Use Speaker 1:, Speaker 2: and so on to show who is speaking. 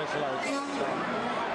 Speaker 1: Porque lo